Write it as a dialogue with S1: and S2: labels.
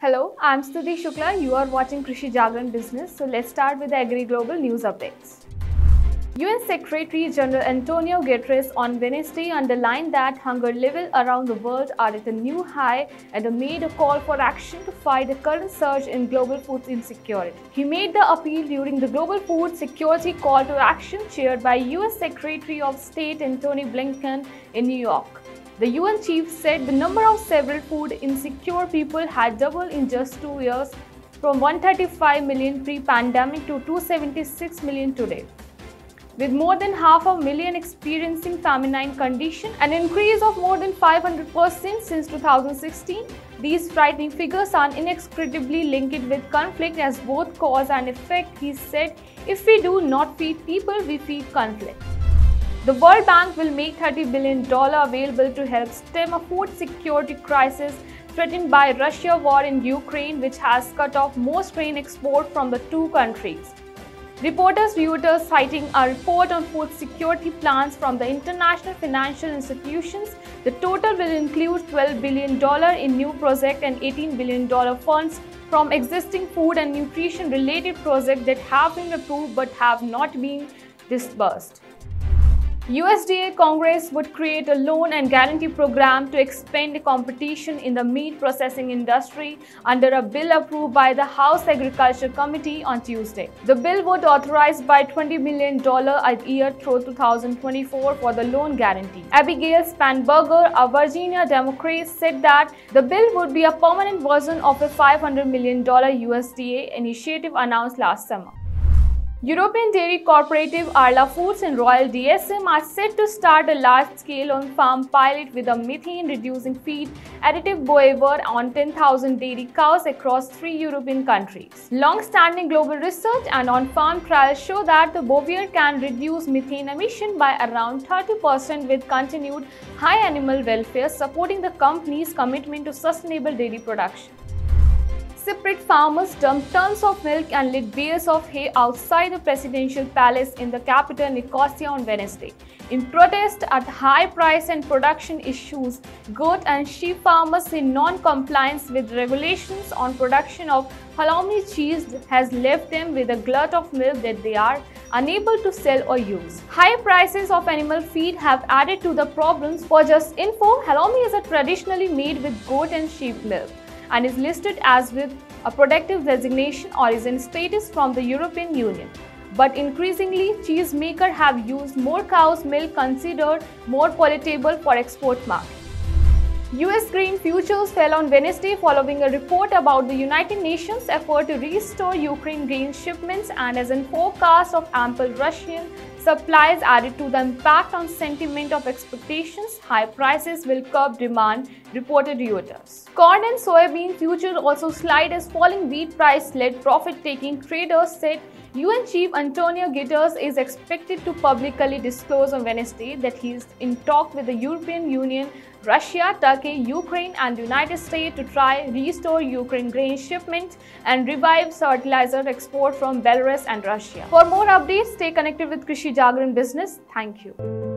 S1: Hello, I'm Stuti Shukla. You are watching Krishi Jagran Business. So let's start with the Agri Global news updates. UN Secretary General Antonio Guterres on Wednesday underlined that hunger levels around the world are at a new high and made a call for action to fight the current surge in global food insecurity. He made the appeal during the Global Food Security Call to Action chaired by US Secretary of State Antony Blinken in New York. The UN chief said the number of several food insecure people had doubled in just two years from 135 million pre-pandemic to 276 million today. With more than half a million experiencing famine condition, an increase of more than 500% since 2016, these frightening figures are inextricably linked with conflict as both cause and effect, he said. If we do not feed people, we feed conflict. The World Bank will make $30 billion available to help stem a food security crisis threatened by Russia war in Ukraine which has cut off most grain export from the two countries. Reporters Reuters citing a report on food security plans from the international financial institutions, the total will include $12 billion in new projects and $18 billion funds from existing food and nutrition related projects that have been approved but have not been disbursed. USDA Congress would create a loan and guarantee program to expand competition in the meat processing industry under a bill approved by the House Agriculture Committee on Tuesday. The bill would authorize by $20 million a year through 2024 for the loan guarantee. Abigail Spanberger, a Virginia Democrat, said that the bill would be a permanent version of the $500 million USDA initiative announced last summer. European dairy cooperative Arla Foods and Royal DSM are set to start a large-scale on-farm pilot with a methane-reducing feed additive Bovaer on 10,000 dairy cows across three European countries. Long-standing global research and on-farm trials show that the Bovaer can reduce methane emission by around 30% with continued high animal welfare, supporting the company's commitment to sustainable dairy production. Cypriot farmers dumped tons of milk and lit bales of hay outside the presidential palace in the capital Nicosia on Wednesday. In protest at high price and production issues, goat and sheep farmers in non-compliance with regulations on production of halloumi cheese has left them with a glut of milk that they are unable to sell or use. High prices of animal feed have added to the problems. For just info, halloumi is a traditionally made with goat and sheep milk and is listed as with a protective designation origin status from the European Union. But increasingly, cheesemakers have used more cow's milk considered more palatable for export market. US grain futures fell on Wednesday following a report about the United Nations effort to restore Ukraine grain shipments and as a forecast of ample Russian supplies added to the impact on sentiment of expectations, high prices will curb demand, reported Reuters. Corn and soybean futures also slide as falling wheat price led profit-taking traders said UN Chief Antonio Guterres is expected to publicly disclose on Wednesday that he is in talk with the European Union, Russia, Turkey, Ukraine and the United States to try restore Ukraine grain shipments and revive fertilizer export from Belarus and Russia. For more updates, stay connected with Krishi Jagran Business. Thank you.